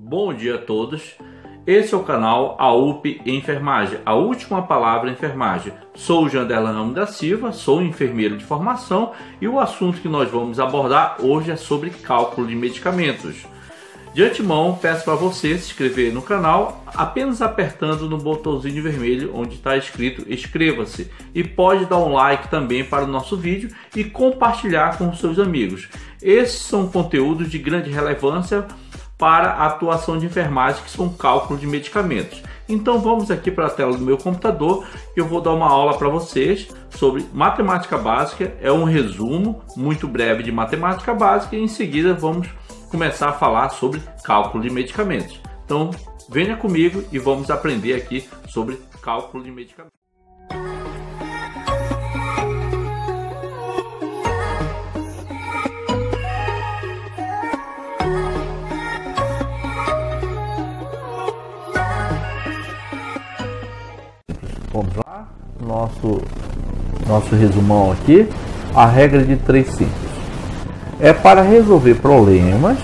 Bom dia a todos. Esse é o canal AUP Enfermagem, a última palavra enfermagem. Sou o Janderlan Ramos da Silva, sou enfermeiro de formação e o assunto que nós vamos abordar hoje é sobre cálculo de medicamentos. De antemão, peço para você se inscrever no canal apenas apertando no botãozinho vermelho onde está escrito inscreva-se e pode dar um like também para o nosso vídeo e compartilhar com seus amigos. Esses são conteúdos de grande relevância para a atuação de enfermagem, que são cálculo de medicamentos. Então vamos aqui para a tela do meu computador eu vou dar uma aula para vocês sobre matemática básica. É um resumo muito breve de matemática básica e em seguida vamos começar a falar sobre cálculo de medicamentos. Então, venha comigo e vamos aprender aqui sobre cálculo de medicamentos. Nosso nosso resumão aqui, a regra de três simples é para resolver problemas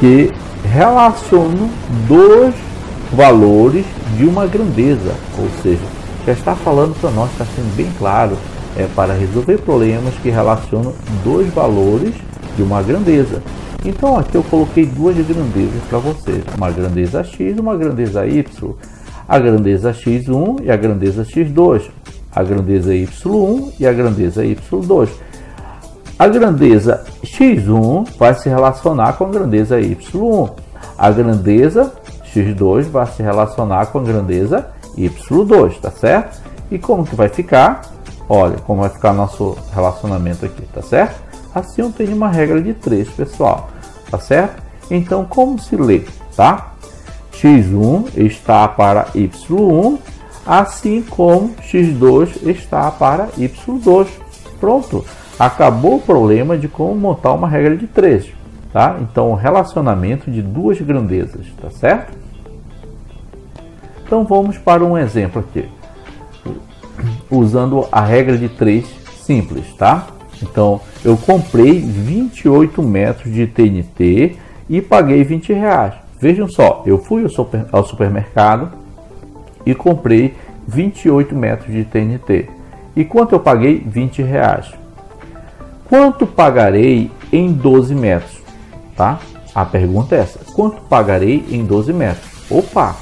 que relacionam dois valores de uma grandeza, ou seja, já está falando para nós, está sendo bem claro, é para resolver problemas que relacionam dois valores de uma grandeza. Então aqui eu coloquei duas grandezas para vocês, uma grandeza x e uma grandeza y. A grandeza x1 e a grandeza x2, a grandeza y1 e a grandeza y2. A grandeza x1 vai se relacionar com a grandeza y1. A grandeza x2 vai se relacionar com a grandeza y2, tá certo? E como que vai ficar? Olha, como vai ficar nosso relacionamento aqui, tá certo? Assim eu tenho uma regra de 3, pessoal, tá certo? Então, como se lê, tá? x1 está para y1, assim como x2 está para y2. Pronto acabou o problema de como montar uma regra de três, tá? Então, relacionamento de duas grandezas, tá certo? Então, vamos para um exemplo aqui, usando a regra de três simples, tá? Então, eu comprei 28 metros de TNT e paguei 20 reais. Vejam só, eu fui ao supermercado e comprei 28 metros de TNT. E quanto eu paguei? 20 reais. Quanto pagarei em 12 metros? Tá? A pergunta é essa: quanto pagarei em 12 metros? Opa!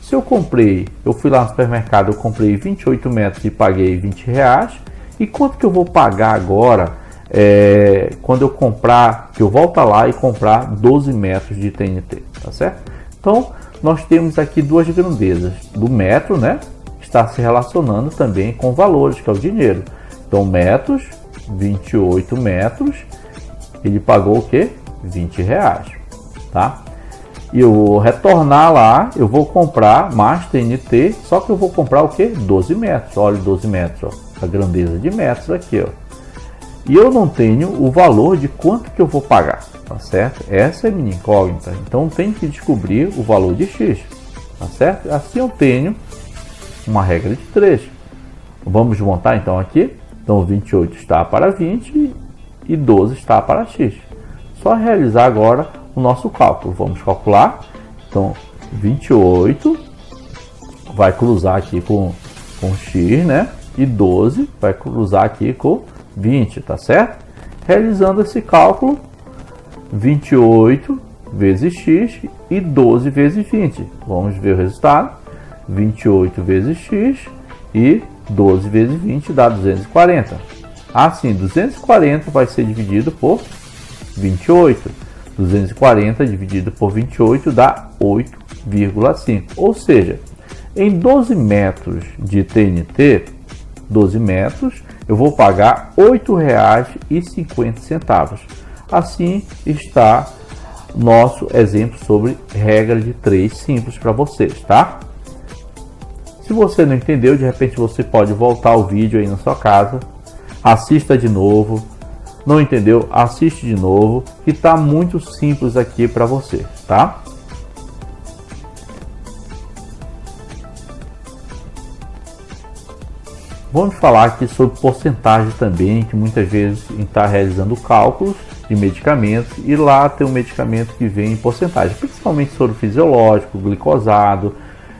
Se eu comprei, eu fui lá no supermercado, eu comprei 28 metros e paguei 20 reais. E quanto que eu vou pagar agora é, quando eu comprar, que eu voltar lá e comprar 12 metros de TNT, tá certo? Então, nós temos aqui duas grandezas do metro, né? Está se relacionando também com valores, que é o dinheiro. Então, metros 28 metros, ele pagou o que? 20 reais, tá? E eu vou retornar lá, eu vou comprar mais TNT, só que eu vou comprar o que? 12 metros, olha 12 metros, ó, a grandeza de metros aqui, ó. E eu não tenho o valor de quanto que eu vou pagar, tá certo? Essa é a minha incógnita, então tem que descobrir o valor de X, tá certo? Assim eu tenho uma regra de 3. Vamos montar então aqui então 28 está para 20 e 12 está para x. Só realizar agora o nosso cálculo. Vamos calcular. Então 28 vai cruzar aqui com, com x, né? E 12 vai cruzar aqui com 20, tá certo? Realizando esse cálculo, 28 vezes x e 12 vezes 20. Vamos ver o resultado. 28 vezes x e 12 vezes 20 dá 240. Assim, 240 vai ser dividido por 28. 240 dividido por 28 dá 8,5. Ou seja, em 12 metros de TNT, 12 metros, eu vou pagar R$ 8,50. Assim está nosso exemplo sobre regra de 3 simples para vocês, tá? Se você não entendeu, de repente você pode voltar o vídeo aí na sua casa, assista de novo. Não entendeu? Assiste de novo, que está muito simples aqui para você, tá? Vamos falar aqui sobre porcentagem também, que muitas vezes está realizando cálculos de medicamentos e lá tem um medicamento que vem em porcentagem, principalmente soro fisiológico, glicosado,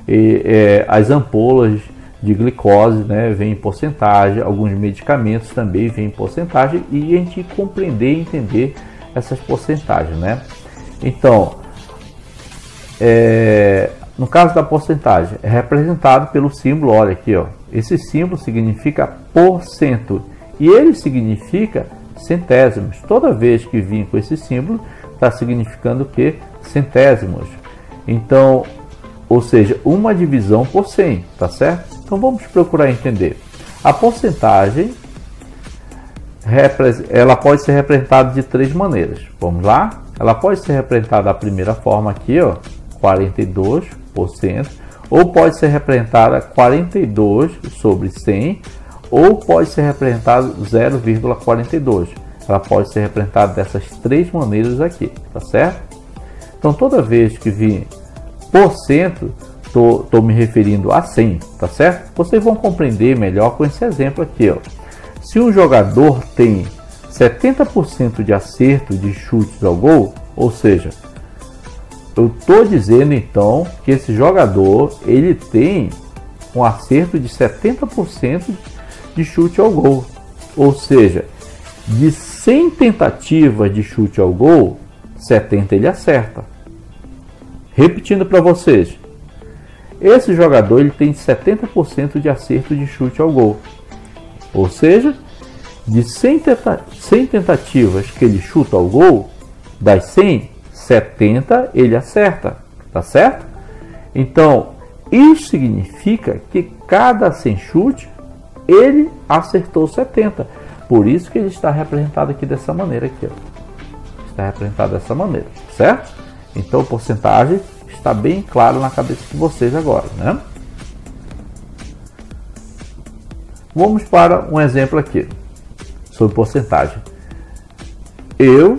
e, é, as ampolas de glicose né, vem em porcentagem, alguns medicamentos também vêm em porcentagem e a gente compreender e entender essas porcentagens. Né? Então, é, no caso da porcentagem, é representado pelo símbolo, olha aqui, ó, esse símbolo significa porcento e ele significa centésimos. Toda vez que vim com esse símbolo, está significando que centésimos. Então, ou seja, uma divisão por 100, tá certo? Então vamos procurar entender. A porcentagem ela pode ser representada de três maneiras. Vamos lá? Ela pode ser representada da primeira forma aqui, ó, 42%, ou pode ser representada 42 sobre 100 ou pode ser representado 0,42. Ela pode ser representada dessas três maneiras aqui, tá certo? Então toda vez que vir por cento, estou me referindo a 100, tá certo? Vocês vão compreender melhor com esse exemplo aqui, ó. Se um jogador tem 70% de acerto de chutes ao gol, ou seja, eu estou dizendo então que esse jogador ele tem um acerto de 70% de chute ao gol. Ou seja, de 100 tentativas de chute ao gol, 70 ele acerta. Repetindo para vocês, esse jogador ele tem 70% de acerto de chute ao gol. Ou seja, de 100, tenta 100 tentativas que ele chuta ao gol, das 100, 70 ele acerta. Tá certo? Então, isso significa que cada 100 chute ele acertou 70. Por isso que ele está representado aqui dessa maneira aqui, ó. Está representado dessa maneira, certo? Então a porcentagem está bem claro na cabeça de vocês agora, né? Vamos para um exemplo aqui sobre porcentagem. Eu,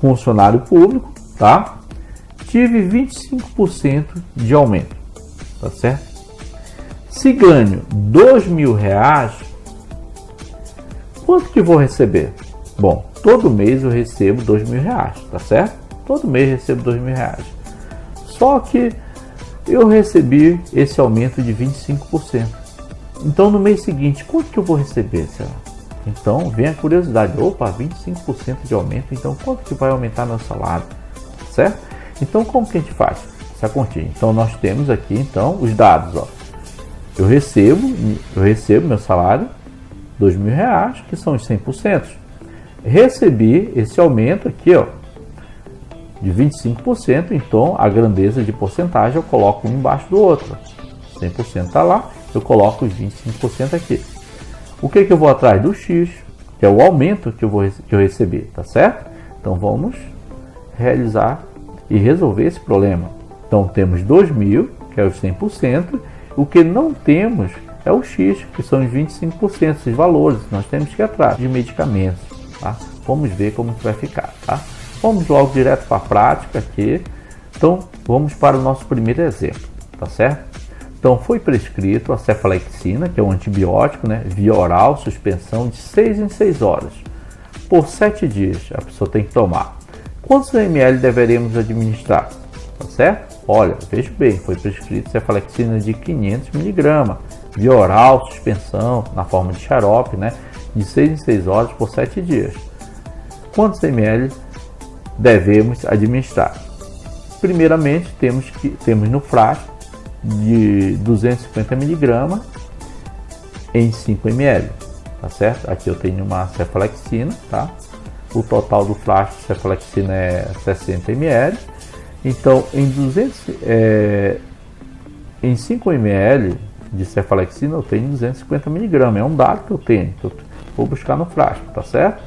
funcionário público, tá? Tive 25% de aumento, tá certo? Se ganho dois mil reais, quanto que vou receber? Bom, todo mês eu recebo dois mil reais, tá certo? Todo mês recebo dois mil reais. Só que eu recebi esse aumento de 25%. Então no mês seguinte, quanto que eu vou receber? Será? Então vem a curiosidade, opa, 25% de aumento, então quanto que vai aumentar meu salário? Certo? Então como que a gente faz essa continha? Então nós temos aqui então os dados, ó eu recebo, eu recebo meu salário, dois mil reais, que são os 100%. Recebi esse aumento aqui, ó, de 25%, então a grandeza de porcentagem eu coloco um embaixo do outro. 100% está lá, eu coloco os 25% aqui. O que, que eu vou atrás do X, que é o aumento que eu, vou, que eu recebi, tá certo? Então vamos realizar e resolver esse problema. Então temos 2 mil, que é os 100%, o que não temos é o X, que são os 25%, esses valores. Nós temos que ir atrás de medicamentos. Tá? Vamos ver como que vai ficar. Tá? Vamos logo direto para a prática aqui. Então, vamos para o nosso primeiro exemplo, tá certo? Então, foi prescrito a cefalexina, que é um antibiótico, né, via oral, suspensão de 6 em 6 horas. Por 7 dias, a pessoa tem que tomar. Quantos ml deveremos administrar? Tá certo? Olha, veja bem, foi prescrito cefalexina de 500 mg, via oral, suspensão, na forma de xarope, né, de 6 em 6 horas por 7 dias. Quantos ml devemos administrar? Primeiramente, temos, que, temos no frasco de 250 mg em 5 ml, tá certo? Aqui eu tenho uma cefalexina, tá? O total do frasco de cefalexina é 60 ml então, em 200, é, em 5 ml de cefalexina eu tenho 250 mg, é um dado que eu tenho, que eu vou buscar no frasco, tá certo?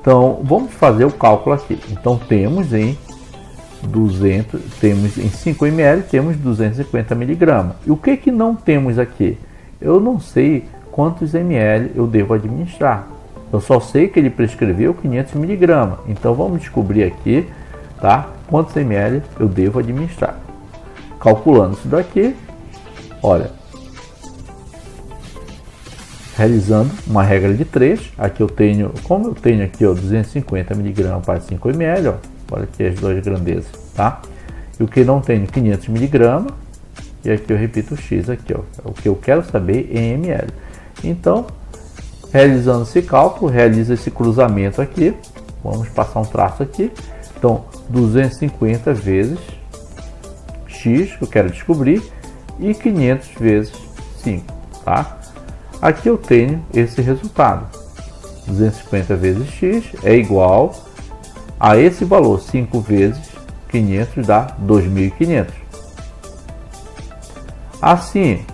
Então, vamos fazer o cálculo aqui. Então, temos em 200, temos em 5 ml temos 250 mg. E o que que não temos aqui? Eu não sei quantos ml eu devo administrar. Eu só sei que ele prescreveu 500 mg. Então vamos descobrir aqui, tá? Quantos ml eu devo administrar. Calculando isso daqui, olha, realizando uma regra de 3. Aqui eu tenho, como eu tenho aqui ó, 250 mg para 5 ml, ó, olha aqui as duas grandezas, tá? E o que não tenho 500 mg, e aqui eu repito o x aqui, ó, o que eu quero saber em ml. Então, realizando esse cálculo, realiza esse cruzamento aqui, vamos passar um traço aqui. Então, 250 vezes x, que eu quero descobrir, e 500 vezes 5, tá? Aqui eu tenho esse resultado. 250 vezes x é igual a esse valor, 5 vezes 500 dá 2.500. Assim,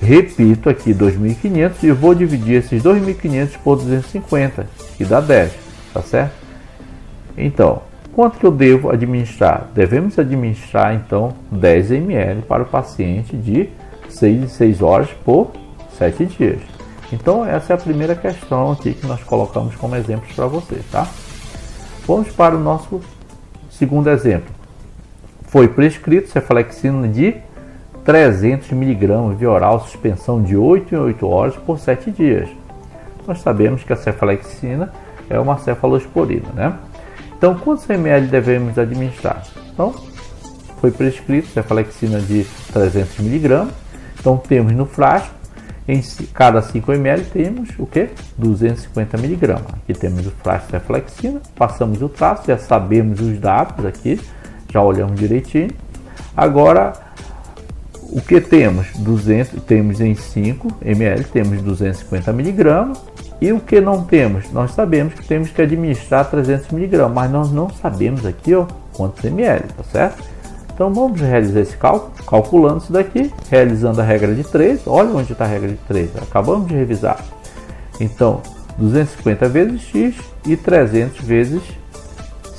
repito aqui 2.500 e vou dividir esses 2.500 por 250, que dá 10, tá certo? Então, quanto que eu devo administrar? Devemos administrar então 10 ml para o paciente de 6 em 6 horas por 7 dias. Então essa é a primeira questão aqui que nós colocamos como exemplos para vocês, tá? Vamos para o nosso segundo exemplo. Foi prescrito cefalexina de 300 mg via oral, suspensão de 8 em 8 horas por 7 dias. Nós sabemos que a cefalexina é uma cefalosporina, né? Então, quantos ml devemos administrar? Então, foi prescrito cefalexina de 300 mg. Então, temos no frasco, em cada 5 ml, temos o que? 250 mg. Aqui temos o frasco cefalexina, passamos o traço, já sabemos os dados aqui, já olhamos direitinho. Agora, o que temos? 200, temos em 5 ml, temos 250 mg e o que não temos? Nós sabemos que temos que administrar 300 mg, mas nós não sabemos aqui ó, quantos ml, tá certo? Então vamos realizar esse cálculo, calculando isso daqui, realizando a regra de 3. Olha onde está a regra de 3, acabamos de revisar. Então, 250 vezes x e 300 vezes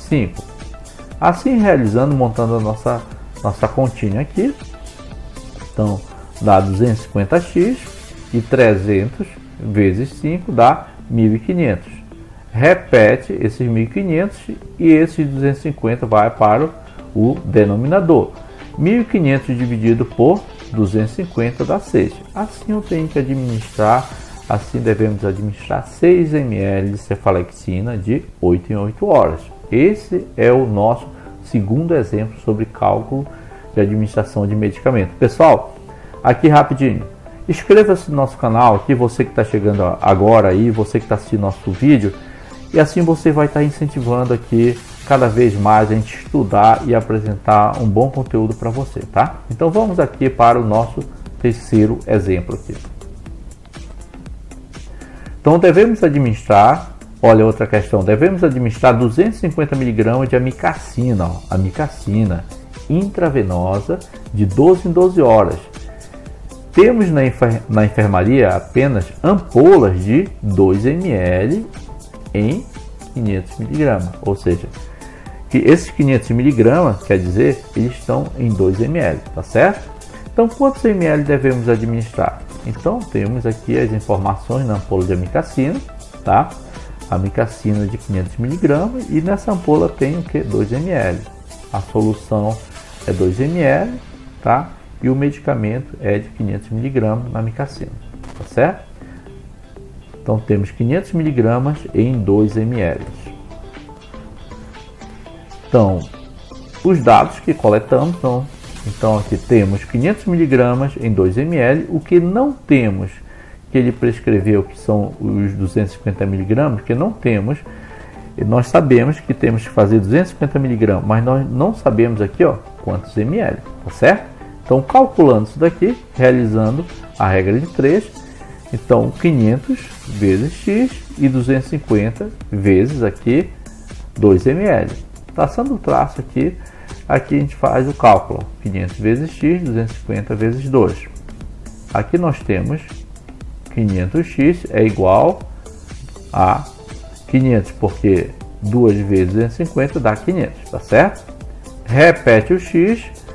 5. Assim, realizando, montando a nossa, nossa continha aqui. Então, dá 250x e 300 vezes 5 dá 1.500. Repete esses 1.500 e esses 250 vai para o denominador. 1.500 dividido por 250 dá 6. Assim eu tenho que administrar, assim devemos administrar 6 ml de cefalexina de 8 em 8 horas. Esse é o nosso segundo exemplo sobre cálculo de administração de medicamento. Pessoal, aqui rapidinho. Inscreva-se no nosso canal aqui, você que está chegando agora aí, você que está assistindo nosso vídeo, e assim você vai estar tá incentivando aqui cada vez mais a gente estudar e apresentar um bom conteúdo para você, tá? Então vamos aqui para o nosso terceiro exemplo aqui. Então devemos administrar, olha outra questão, devemos administrar 250 mg de amicacina, ó, amicacina intravenosa de 12 em 12 horas temos na, enfer na enfermaria apenas ampolas de 2 ml em 500 mg, ou seja, que esses 500 mg, quer dizer, eles estão em 2 ml, tá certo? Então, quantos ml devemos administrar? Então, temos aqui as informações na ampola de amicacina, tá? Amicacina de 500 mg e nessa ampola tem o que? 2 ml. A solução é 2 ml, tá? E o medicamento é de 500 mg na micacina, tá certo? Então temos 500 mg em 2 ml. Então, os dados que coletamos são, então aqui temos 500 mg em 2 ml, o que não temos que ele prescreveu que são os 250 mg, que não temos, nós sabemos que temos que fazer 250 mg, mas nós não sabemos aqui, ó, quantos ml, tá certo? Então, calculando isso daqui, realizando a regra de 3, então 500 vezes x e 250 vezes aqui 2 ml. Traçando o traço aqui, aqui a gente faz o cálculo, 500 vezes x, 250 vezes 2. Aqui nós temos 500x é igual a 500, porque 2 vezes 250 dá 500, tá certo? Repete o x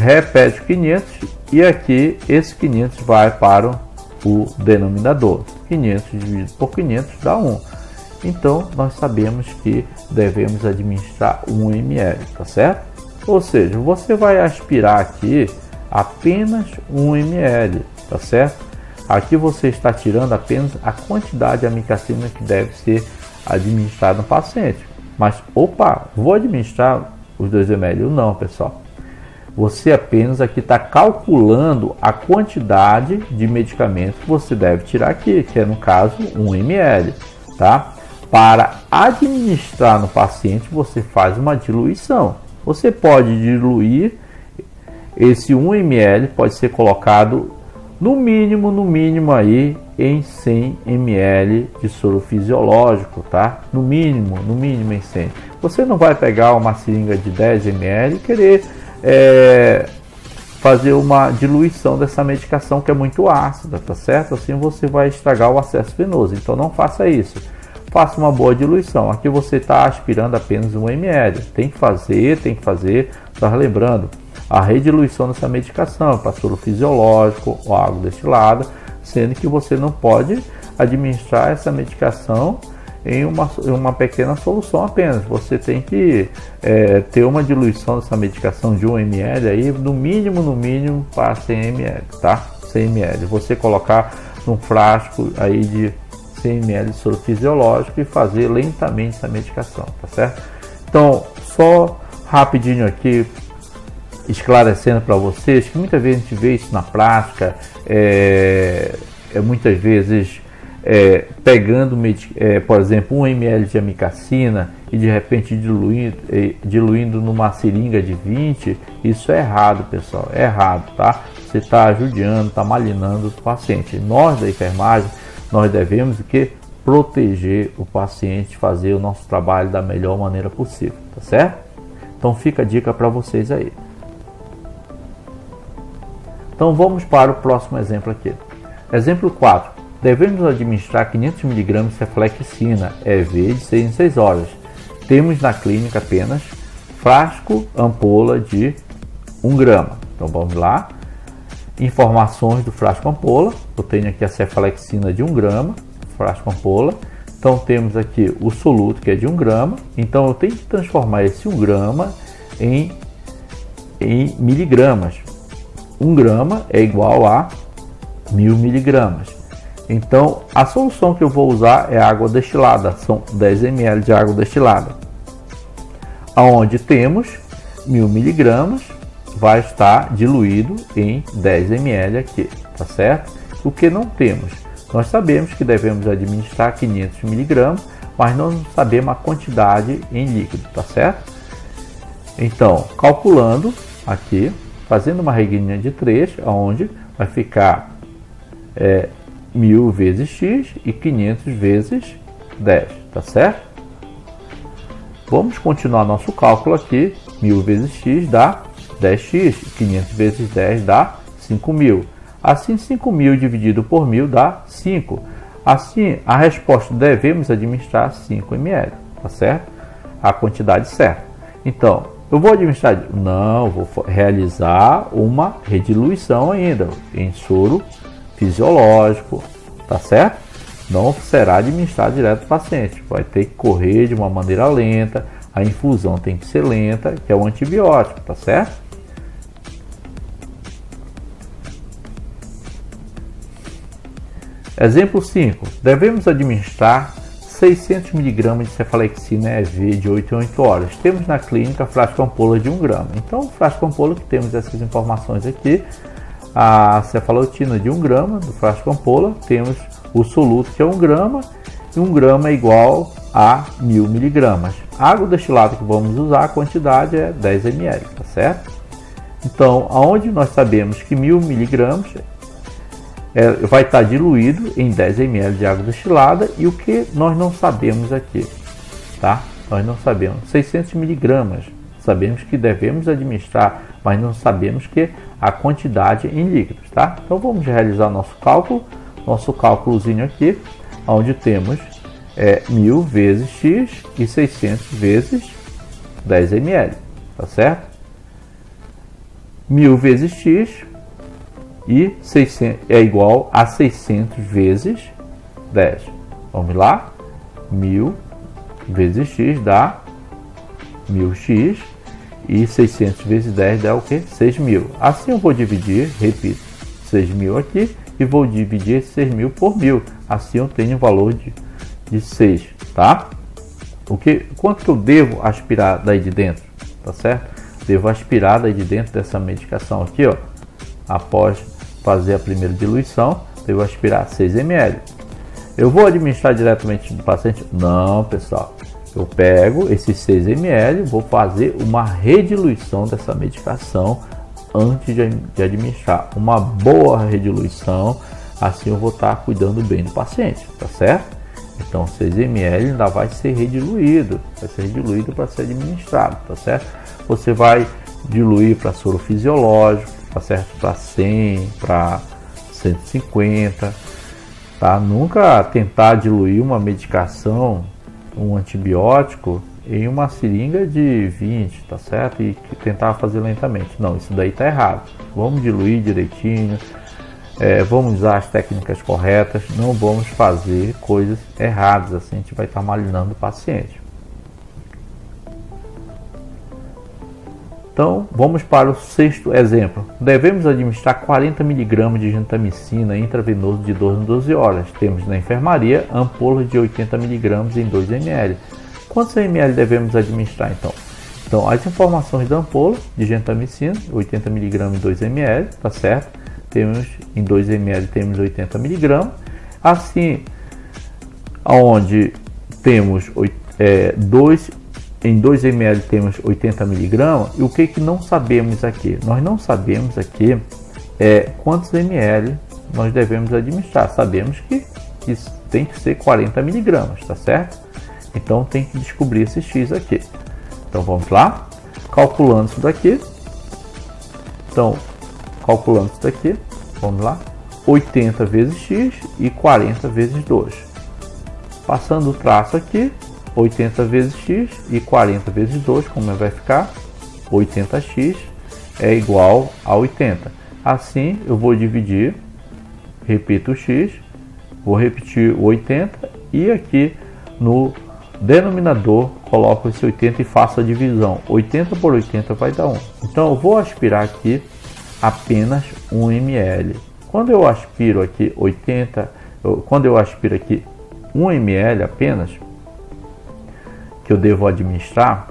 repete 500 e aqui esse 500 vai para o denominador. 500 dividido por 500 dá 1. Então nós sabemos que devemos administrar 1 ml, tá certo? Ou seja, você vai aspirar aqui apenas 1 ml, tá certo? Aqui você está tirando apenas a quantidade de amicacina que deve ser administrada no paciente. Mas, opa, vou administrar os 2 ml? Não, pessoal. Você apenas aqui está calculando a quantidade de medicamento que você deve tirar aqui, que é no caso 1 ml, tá? Para administrar no paciente, você faz uma diluição. Você pode diluir esse 1 ml, pode ser colocado no mínimo, no mínimo aí em 100 ml de soro fisiológico, tá? No mínimo, no mínimo em 100. Você não vai pegar uma seringa de 10 ml e querer é, fazer uma diluição dessa medicação que é muito ácida, tá certo? Assim você vai estragar o acesso venoso. Então não faça isso. Faça uma boa diluição. Aqui você está aspirando apenas 1 ml. Tem que fazer, tem que fazer. Tá lembrando? a rediluição dessa medicação para soro fisiológico ou água destilada, sendo que você não pode administrar essa medicação em uma, uma pequena solução apenas. Você tem que é, ter uma diluição dessa medicação de 1 ml aí, no mínimo, no mínimo, para 100 ml, tá? 100 ml. Você colocar num frasco aí de 100 ml de soro fisiológico e fazer lentamente essa medicação, tá certo? Então, só rapidinho aqui esclarecendo para vocês que muitas vezes a gente vê isso na prática, é, é muitas vezes é, pegando, é, por exemplo, 1 ml de amicacina e de repente diluindo, é, diluindo numa seringa de 20, isso é errado, pessoal, é errado, tá? Você está judiando, está malinando o paciente. Nós da enfermagem, nós devemos o que? Proteger o paciente, fazer o nosso trabalho da melhor maneira possível, tá certo? Então fica a dica para vocês aí. Então vamos para o próximo exemplo aqui. Exemplo 4. Devemos administrar 500 mg de cefalexina EV de 6 em 6 horas. Temos na clínica apenas frasco ampola de 1 grama. Então vamos lá. Informações do frasco ampola. Eu tenho aqui a cefalexina de 1 grama, frasco ampola. Então temos aqui o soluto que é de 1 grama. Então eu tenho que transformar esse 1 grama em, em miligramas. 1 grama é igual a 1000 miligramas. Então, a solução que eu vou usar é água destilada, são 10 ml de água destilada. Aonde temos 1000 miligramas, vai estar diluído em 10 ml aqui, tá certo? O que não temos? Nós sabemos que devemos administrar 500 miligramas, mas não sabemos a quantidade em líquido, tá certo? Então, calculando aqui, fazendo uma regrinha de 3, onde vai ficar é, 1000 vezes x e 500 vezes 10, tá certo? Vamos continuar nosso cálculo aqui. 1000 vezes x dá 10x, 500 vezes 10 dá 5000. Assim, 5000 dividido por 1000 dá 5. Assim, a resposta devemos administrar 5 ml, tá certo? A quantidade certa. Então, eu vou administrar? Não, vou realizar uma rediluição ainda em soro fisiológico, tá certo? Não será administrado direto ao paciente, vai ter que correr de uma maneira lenta, a infusão tem que ser lenta, que é o antibiótico, tá certo? Exemplo 5. Devemos administrar 600 mg de cefalexina EV de 8 em 8 horas. Temos na clínica frasco ampola de 1 grama. Então, frasco ampola que temos essas informações aqui, a cefalotina de 1 grama do frasco ampola, temos o soluto que é 1 grama, e 1 grama é igual a 1000 miligramas. A água destilada que vamos usar, a quantidade é 10 ml, tá certo? Então, aonde nós sabemos que 1000 miligramas é, vai estar diluído em 10 ml de água destilada e o que nós não sabemos aqui, tá? Nós não sabemos 600 miligramas. Sabemos que devemos administrar, mas não sabemos que a quantidade em líquidos, tá? Então vamos realizar nosso cálculo, nosso cálculozinho aqui, onde temos é, 1000 vezes x e 600 vezes 10 ml, tá certo? 1000 vezes x e 600, é igual a 600 vezes 10. Vamos lá? 1000 vezes x dá 1000x e 600 vezes 10 dá o que? 6000. Assim eu vou dividir, repito, 6000 aqui e vou dividir esses 6 mil por mil. Assim eu tenho o valor de, de 6, tá? O que, quanto que eu devo aspirar daí de dentro, tá certo? Devo aspirar daí de dentro dessa medicação aqui, ó, após fazer a primeira diluição, devo aspirar 6 ml. Eu vou administrar diretamente do paciente? Não, pessoal. Eu pego esses 6 ml, vou fazer uma rediluição dessa medicação antes de, administrar. Uma boa rediluição, assim eu vou estar cuidando bem do paciente, tá certo? Então 6 ml ainda vai ser rediluído, vai ser rediluído para ser administrado, tá certo? Você vai diluir para soro fisiológico, tá certo? Para 100, para 150, tá? Nunca tentar diluir uma medicação, um antibiótico em uma seringa de 20, tá certo? E tentar fazer lentamente. Não, isso daí tá errado. Vamos diluir direitinho, é, vamos usar as técnicas corretas, não vamos fazer coisas erradas, assim a gente vai estar malinando o paciente. Então, vamos para o sexto exemplo. Devemos administrar 40 mg de gentamicina intravenoso de 12 em 12 horas. Temos na enfermaria ampolas de 80 mg em 2 ml. Quantos ml devemos administrar então? Então, as informações da ampola de gentamicina, 80 mg em 2 ml, tá certo? temos em 2 ml temos 80 mg. Assim, onde temos é, dois, em 2 ml temos 80 mg. E o que, que não sabemos aqui? Nós não sabemos aqui é, quantos ml nós devemos administrar. Sabemos que, que tem que ser 40 mg, tá certo? Então tem que descobrir esse X aqui. Então vamos lá, calculando isso daqui. Então calculando isso daqui, vamos lá, 80 vezes x e 40 vezes 2. Passando o traço aqui, 80 vezes x e 40 vezes 2, como vai ficar? 80x é igual a 80. Assim, eu vou dividir, repito o x, vou repetir o 80 e aqui no denominador coloco esse 80 e faço a divisão. 80 por 80 vai dar 1. Então eu vou aspirar aqui apenas 1 ml. Quando eu aspiro aqui 80, quando eu aspiro aqui 1 ml apenas, que eu devo administrar,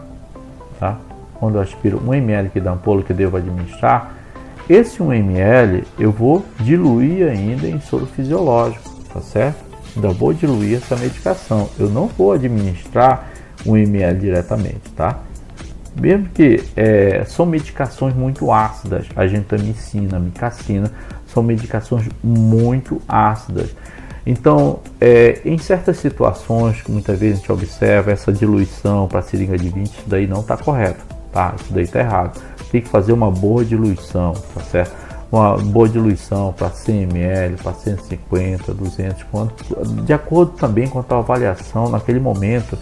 tá? Quando eu aspiro 1 ml da ampola que eu devo administrar, esse 1 ml eu vou diluir ainda em soro fisiológico, tá certo? Ainda vou diluir essa medicação. Eu não vou administrar 1 ml diretamente, tá? mesmo que é, são medicações muito ácidas, a gentamicina, a micacina, são medicações muito ácidas. Então, é, em certas situações que muitas vezes a gente observa essa diluição para seringa de 20, isso daí não está correto, tá? Isso daí está errado. Tem que fazer uma boa diluição, tá certo? Uma boa diluição para 100 ml, para 150, 200, de acordo também com a tua avaliação naquele momento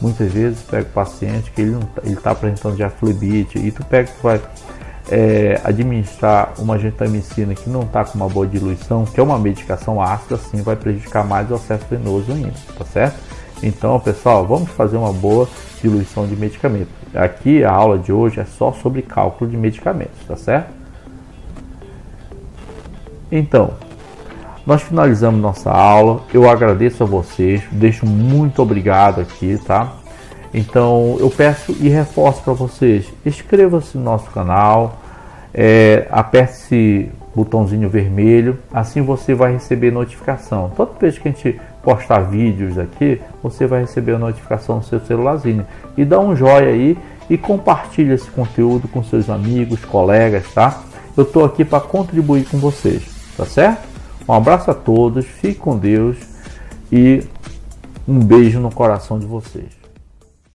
Muitas vezes pega o paciente que ele está tá apresentando já e tu pega que vai é, administrar uma gentamicina que não está com uma boa diluição, que é uma medicação ácida, assim vai prejudicar mais o acesso venoso ainda, tá certo? Então, pessoal, vamos fazer uma boa diluição de medicamento. Aqui a aula de hoje é só sobre cálculo de medicamentos, tá certo? Então, nós finalizamos nossa aula. Eu agradeço a vocês, deixo muito obrigado aqui, tá? Então eu peço e reforço para vocês: inscreva-se no nosso canal, é, aperte esse botãozinho vermelho, assim você vai receber notificação. Toda vez que a gente postar vídeos aqui, você vai receber a notificação no seu celularzinho. E dá um joinha aí e compartilha esse conteúdo com seus amigos, colegas, tá? Eu estou aqui para contribuir com vocês, tá certo? Um abraço a todos, fique com Deus e um beijo no coração de vocês.